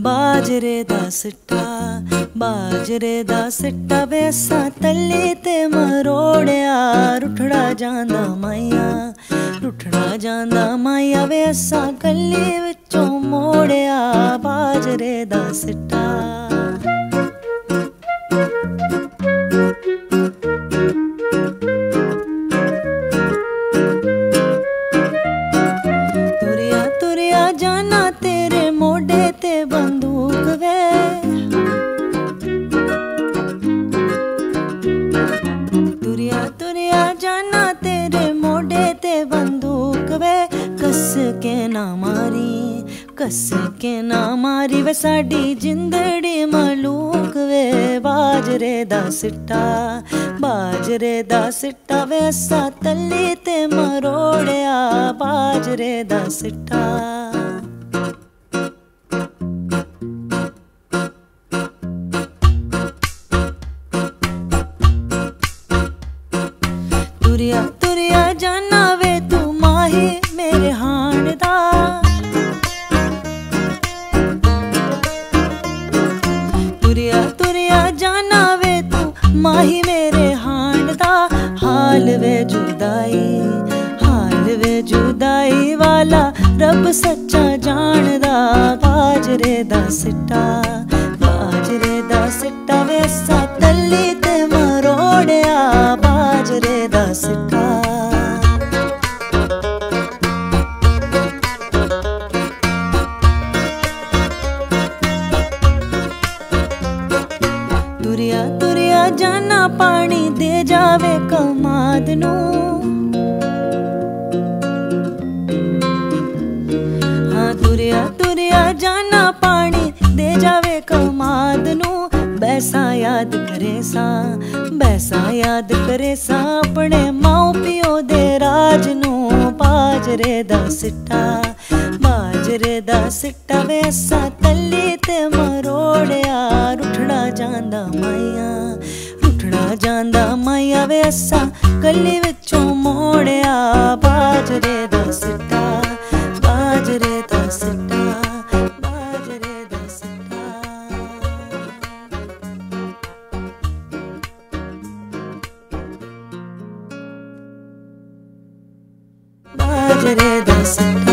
ਬਾਜਰੇ ਦਾ ਸਿੱਟਾ ਬਾਜਰੇ ਦਾ ਸਿੱਟਾ ਵੇਸਾ ਤੱਲੇ ਤੇ ਮਰੋੜਿਆ। ਰੁਠੜਾ ਜਾਂਦਾ ਮਾਇਆ, ਰੁਠੜਾ ਜਾਂਦਾ ਮਾਇਆ ਵੇਸਾ ਕੱਲੇ ਵਿੱਚੋਂ ਮੋੜਿਆ। ਬਾਜਰੇ ਦਾ ਸਿੱਟਾ ਤੁਰਿਆ ਜਾਣਾ ਤੇਰੇ ਮੋਢੇ ਤੇ ਬੰਦੂਕ ਵੇ। ਤੁਰਿਆ ਤੁਰਿਆ ਜਾਣਾ ਤੇਰੇ ਮੋਢੇ ਤੇ ਬੰਦੂਕ ਵੇ। ਕੱਸ ਕੇ ਨਾ ਮਾਰੀ, ਕੱਸ ਕੇ ਨਾ ਮਾਰੀ ਵੇ ਸਾਡੀ ਜਿੰਦੜੀ ਮਲੂਕ ਵੇ। ਬਾਜਰੇ ਦਾ ਸਿੱਟਾ, ਬਾਜਰੇ ਦਾ ਸਿੱਟਾ ਵੇ ਸਾ ਤੱਲੀ ਤੇ ਮਰੋੜਿਆ। ਬਾਜਰੇ ਦਾ ਸਿੱਟਾ। ਤੁਰਿਆ ਤੁਰਿਆ ਜਾਣਾ ਵੇ ਤੂੰ ਮਾਹੀ ਮੇਰੇ ਹਾਣ ਦਾ। ਤੁਰਿਆ ਤੁਰਿਆ ਜਾਣਾ ਵੇ ਤੂੰ ਮਾਹੀ ਮੇਰੇ ਹਾਣ ਦਾ। ਹਾਲ ਵੇ ਜੁਦਾਈ, ਹਾਲ ਵੇ ਜੁਦਾਈ ਵਾਲਾ ਰੱਬ ਸੱਚਾ ਜਾਣਦਾ। ਬਾਜਰੇ ਦਾ ਸਿੱਟਾ, ਬਾਜਰੇ ਦਾ ਸਿੱਟਾ ਵੇ ਸਾ ਤੱਲੀ ਤੇ ਮਾ ਦਾ ਸਿੱਟਾ ਤੁਰਿਆ ਤੁਰਿਆ ਜਾਣਾ ਪਾਣੀ ਦੇ ਜਾਵੇ ਕਮਾਦ ਨੂੰ। ਹਾਂ, ਤੁਰਿਆ ਤੁਰਿਆ ਜਾਣਾ ਪਾਣੀ ਦੇ ਜਾਵੇ ਕਮਾਦ ਨੂੰ। ਬੈਸਾ ਯਾਦ ਕਰੇ ਸਾਂ ਬੈਸਾ ਯਾਦ ਕਰੇ ਸਾਂ, ਆਪਣੇ ਮਾਂ ਪਿਓ ਦੇ ਰਾਜ ਨੂੰ ਬਾਜਰੇ ਦਾ ਸਿੱਟਾ, ਬਾਜਰੇ ਦਾ ਸਿੱਟਾ ਵੈਸਾ ਤੱਲੀ ਤੇ ਮਰੋੜਿਆ, ਰੁਠੜਾ ਜਾਂਦਾ ਮਾਇਆ ਰੁਠੜਾ ਜਾਂਦਾ ਮਾਇਆ ਵੈਸਾ ਕੱਲੀ ਵਿੱਚੋਂ ਮੋੜਿਆ, ਬਾਜਰੇ ਦਾ ਸਿੱਟਾ। ਬਾਜਰੇ ਦਾ ਸਿੱਟਾ